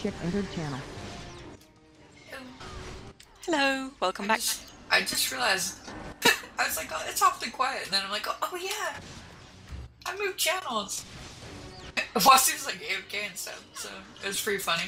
chick entered channel. Hello, welcome I back. just, I just realized. I was like, oh, it's awfully quiet. And then I'm like, oh, oh yeah. I moved channels. While he was like AFK and stuff, so it was pretty funny.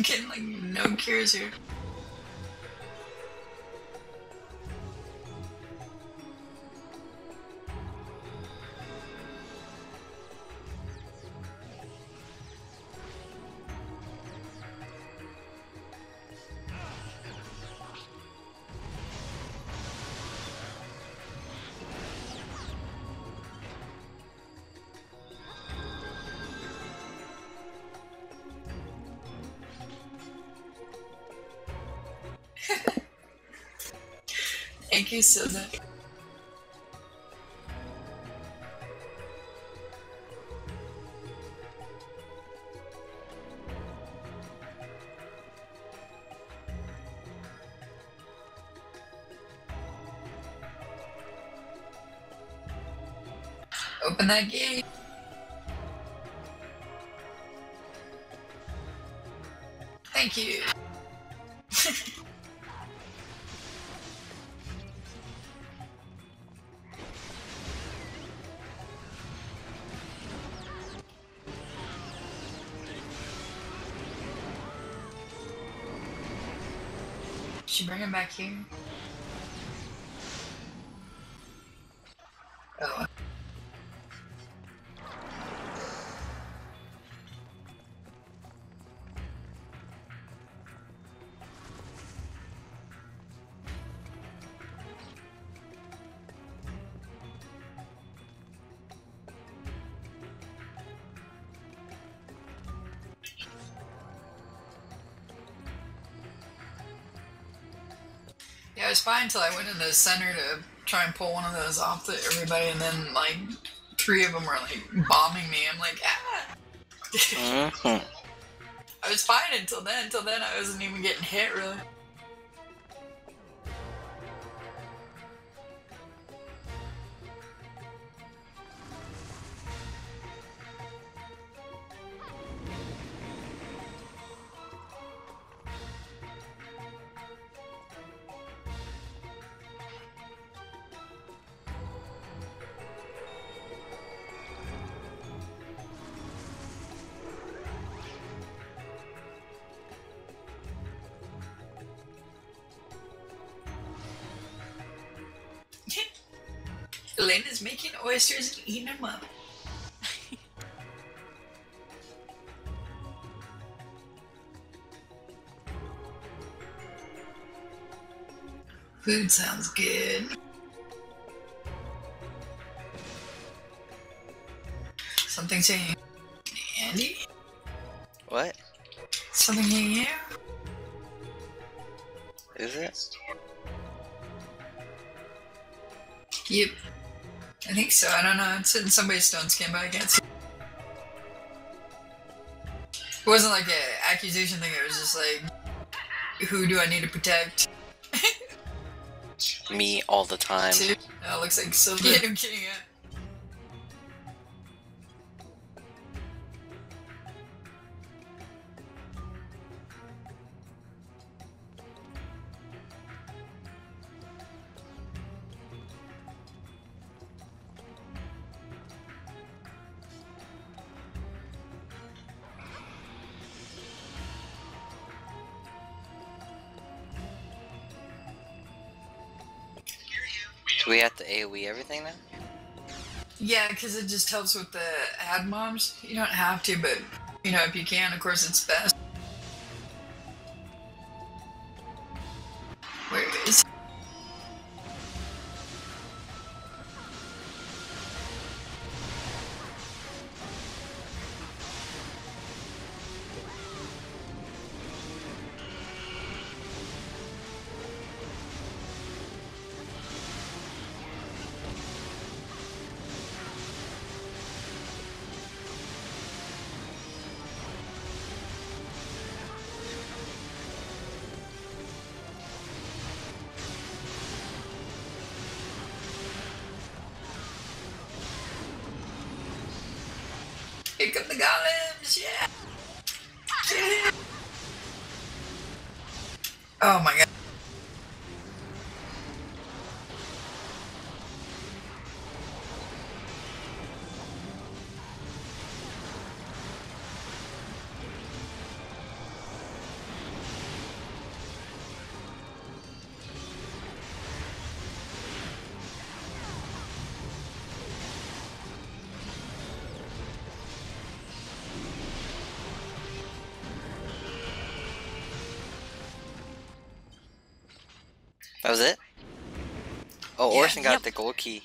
I'm getting like no cures here. Thank you, Silda. Open that gate. Thank you. Should bring him back here. Was fine until I went in the center to try and pull one of those off to everybody, and then like three of them were like bombing me. I'm like, ah. Mm-hmm. I was fine until then. Until then, I wasn't even getting hit really. Elena's making oysters and eating them up. Food sounds good. Something saying, Andy? What Something saying you? is it? Yep. I think so. I don't know. It's in somebody's stone skin, but I can't see. It wasn't like an accusation thing. It was just like, who do I need to protect? Me all the time. It looks like Sylvia. I'm kidding. Yeah. We have to AoE everything now? Yeah, because it just helps with the ad moms. You don't have to, but you know, if you can, of course, it's best. Here come the golems! Yeah! Yeah! Oh my god. That was it? Oh, Yeah, Orson got yep. the gold key.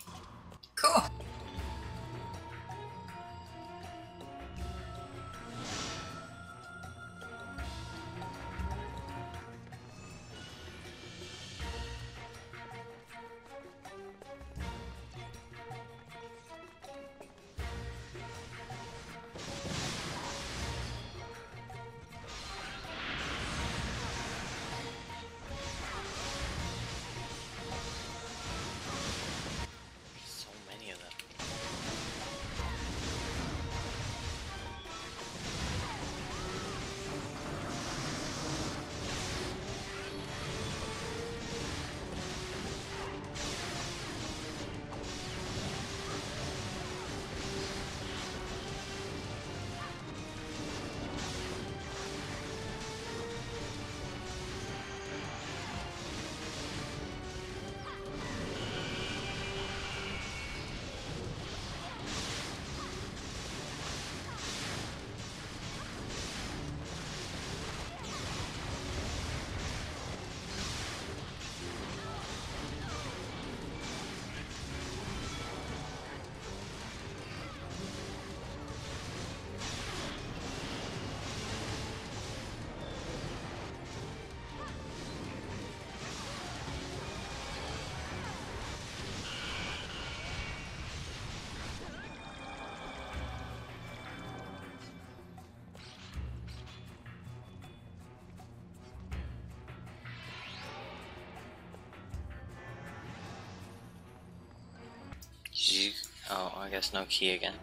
Oh, I guess no key again.